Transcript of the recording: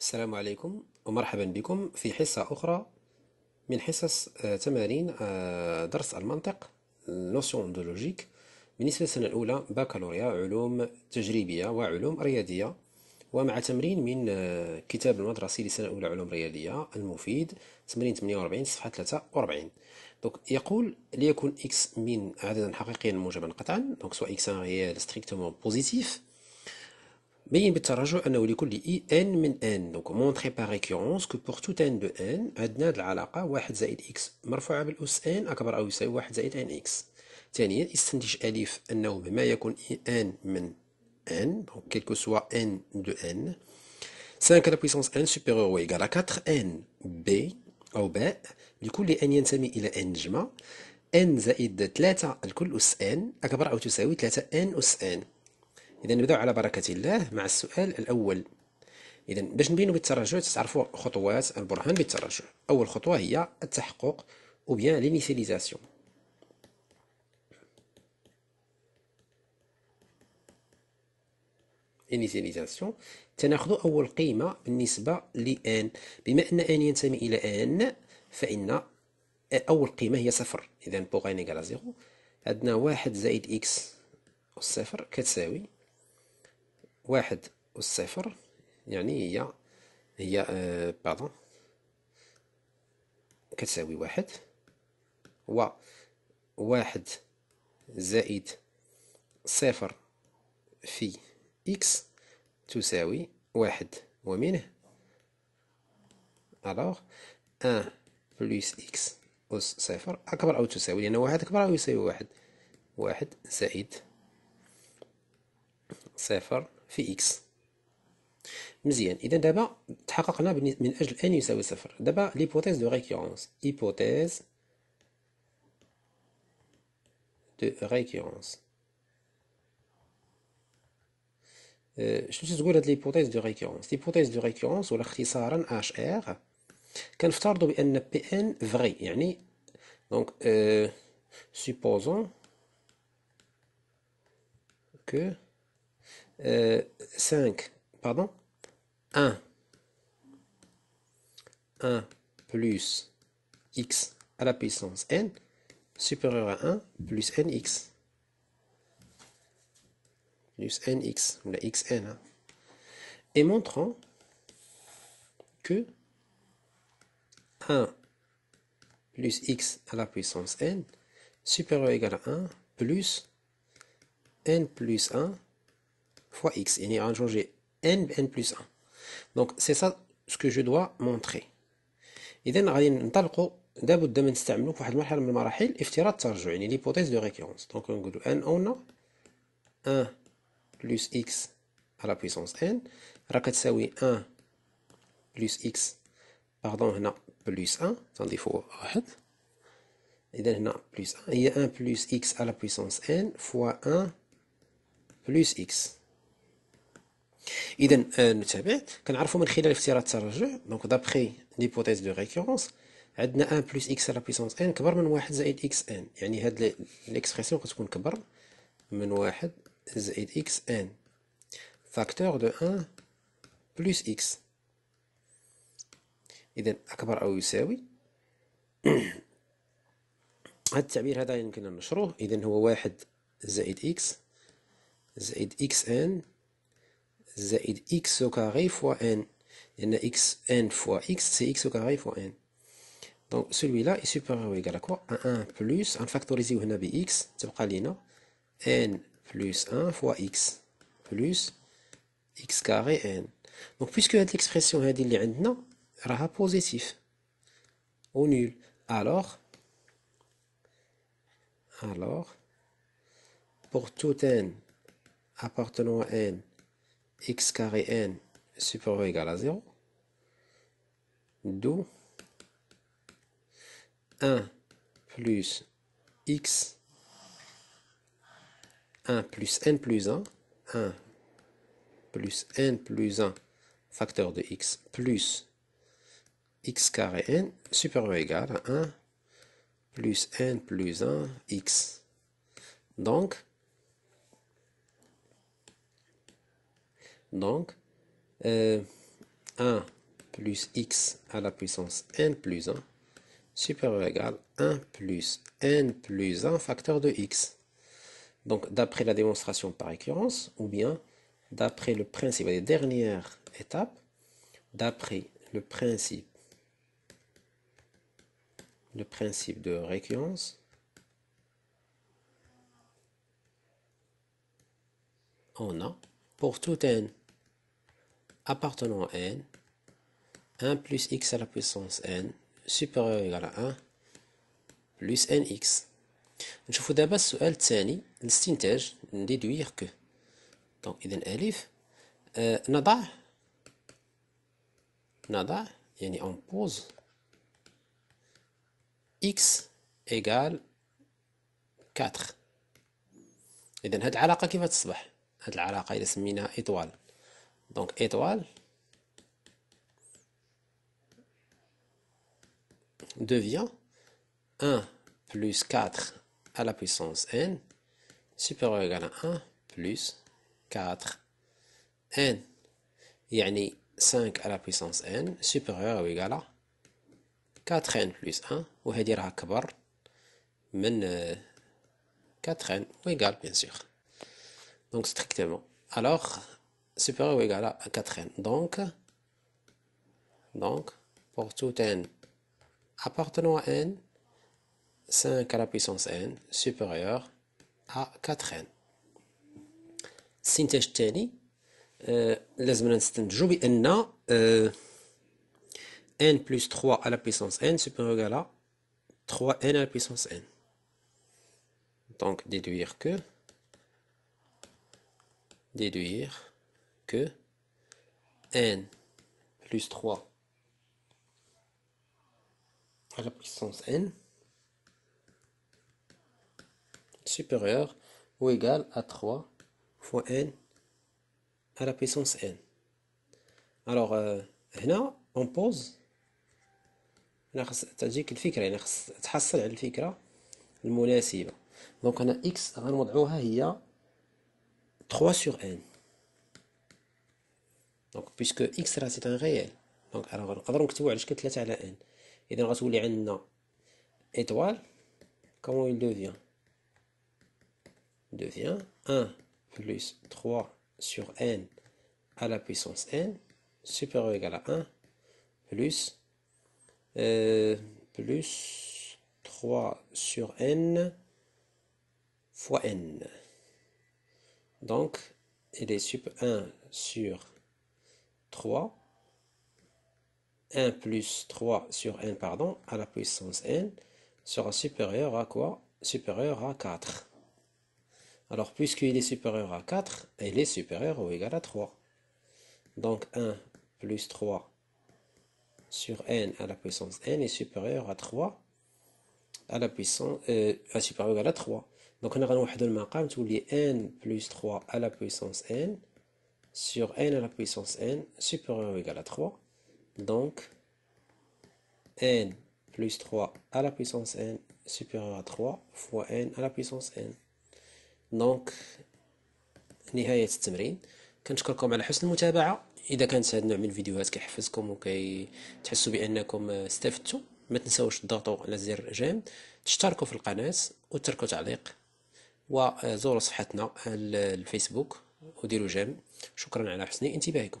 السلام عليكم ومرحبا بكم في حصة أخرى من حصص آه، تمارين آه، درس المنطق نوسيون دو لوجيك بالنسبة للسنة الأولى بكالوريا علوم تجريبية وعلوم رياضية ومع تمرين من آه، كتاب المدرسي للسنة الأولى علوم رياضية المفيد تمرين 48 صفحة 43 دونك يقول ليكن x من عددا حقيقيا موجبا قطعا. دونك سواء x ريال ستريكتومون بوزيتيف بين بالترجع أنه لكل إي n من n. دونك مونتري باغ ريكورونس كو بور تو n دو n عندنا العلاقة واحد زائد x. مرفوعة بالأس n أكبر أو يساوي واحد زائد n x. ثانيا استنتج ألف أنه بما يكون إي n من n دونك كيلكو سوا n دو n. 5 à la puissance n supérieur ou égal à 4 n b أو باء لكل n ينتمي إلى n جمع n زائد 3 الكل أس n. أكبر أو تساوي 3 n أس n. إذا نبدأ على بركة الله مع السؤال الأول. إذا باش نبينو بالترجع تعرفوا خطوات البرهان بالترجع أول خطوة هي التحقق أو بيان لينيسياليزاسيون initialisation تناخذ أول قيمة بالنسبة ل n بما أن n ينتمي إلى n فإن أول قيمة هي صفر. إذا بوغ n إيكال زيرو عندنا واحد زائد أس صفر كتساوي واحد أس صفر يعني هي هي آه باردون كتساوي واحد و واحد زائد صفر في إكس تساوي واحد ومنه. ألوغ أن بلوس إكس أس صفر أكبر أو تساوي لأن واحد أكبر أو يساوي واحد. واحد زائد صفر في إكس مزيان إذا دابا تحققنا من أجل أن يساوي صفر دابا ليبوتيز دو ريكورونس إيبوتيز دو ريكورونس شنو تقول هاد ليبوتيز دو ريكورونس ليبوتيز دو ريكورونس ولا اختصارا اش ار كنفترضوا بان بي ان فغي يعني دونك سوبوزون كو 5 pardon? 1 1 plus x à la puissance n supérieur à 1 plus nx. Plus nx, ou la xn, hein, et montrant que 1 plus x à la puissance n supérieur ou égal à 1 plus n plus 1 fois x. Il y a un changer n, n plus 1. Donc c'est ça ce que je dois montrer. إذا غادي ننطلقوا لابد من نستعملوا في واحد المرحلة من المراحل افتراض الترجع يعني ليبوتيز دو ريكورونس دونك نقولوا ان اون 1 plus x à la puissance n راه كتساوي 1 plus x باردون هنا plus 1 تنضيفو واحد إذا هنا plus 1 هي 1 plus x à la puissance n fois 1 plus x اذا نتابع كنعرفوا من خلال افتراض الترجع دونك دابخي ليبوتيز دو ريكورونس عندنا 1 بلس إكس على بيسونس ان كبر من واحد زائد إكس ان يعني هاد ليكسبرسيون كتكون كبر من واحد زائد إكس ان فاكتور دو 1 بلس إكس اذا اكبر أو يساوي هاد التعبير هذا يمكن نشروه اذا هو واحد زائد إكس زائد إكس ان زائد x au carré fois n. Il y a xn fois x, c'est x au carré fois n. Donc celui-là est supérieur ou égal à quoi À 1 plus, on factorise هنا bx, تبقى لينا n plus 1 fois x plus x carré n. Donc puisque cette expression هذه اللي عندنا راها positif ou nul, alors alors pour tout n appartenant à n x carré n supérieur ou égal à 0, d'où 1 plus x 1 plus n plus 1, 1 plus n plus 1 facteur de x plus x carré n supérieur ou égal à 1 plus n plus 1 x. Donc, Donc, euh, 1 plus x à la puissance n plus 1 supérieur ou égal 1 plus n plus 1 facteur de x. Donc d'après la démonstration par récurrence, ou bien d'après le principe des dernières étapes, d'après le principe, le principe de récurrence, on a pour tout n appartenant à n 1 plus x à la puissance n supérieur ou égal à 1 plus nx نشوفوا دابا السؤال الثاني الاستنتاج نديدوير كو دونك اذا الف آه نضع نضع يعني اون بوز x ايغال 4 اذا هاد العلاقه كيف تصبح هاد العلاقه اذا سميناها ايطوال دونك ايطوال devient 1 plus 4 à la puissance n supérieur ou égal à 1 plus 4 n يعني 5 à la puissance n supérieur ou égal à 4n plus 1 وهذه راها كبر من 4n ou égal bien sûr donc strictement alors supérieur ou égal à 4n donc donc pour tout n appartenant à n 5 à la puissance n supérieur à 4n السنتاج الثاني آه لازمنا نستنتجو بأن آه n plus 3 à la puissance n supérieur égal à 3n à la puissance n donc déduire que déduire que n plus 3 à la puissance n supérieur ou égal à 3 fois n à la puissance n. Alors, euh, هنا on pose هنا خص تجيك الفكرة يعني خص تحصل على الفكرة المناسبة دونك هنا x غنوضعوها هي 3 sur n دونك puisque x راه سي ان réel دونك راه نقدرو نكتبو على شكل 3 على n إذا غتولي عندنا étoile comment il devient devient 1 plus 3 sur n à la puissance n supérieur ou égal à 1 plus, euh, plus 3 sur n fois n. Donc, il est sup 1 sur 3, 1 plus 3 sur n, pardon, à la puissance n, sera supérieur à quoi? Supérieur à 4. Alors, puisqu'il est supérieur à 4, il est supérieur ou égal à 3. Donc, 1 plus 3 sur n à la puissance n est supérieur à 3 à la puissance euh, à supérieur ou égal à 3. Donc, on a un maqam, n plus 3 à la puissance n sur n à la puissance n supérieur ou égal à 3. Donc, n plus 3 à la puissance n supérieur à 3 fois n à la puissance n. دونك نهاية التمرين كنشكركم على حسن المتابعة إذا كانت هذا النوع من الفيديوهات كيحفزكم وكيتحسوا بأنكم استفدتوا ما تنساوش تضغطوا على زر جيم تشتركوا في القناة وتركوا تعليق وزوروا صفحتنا الفيسبوك وديروا جيم شكرا على حسن انتباهكم.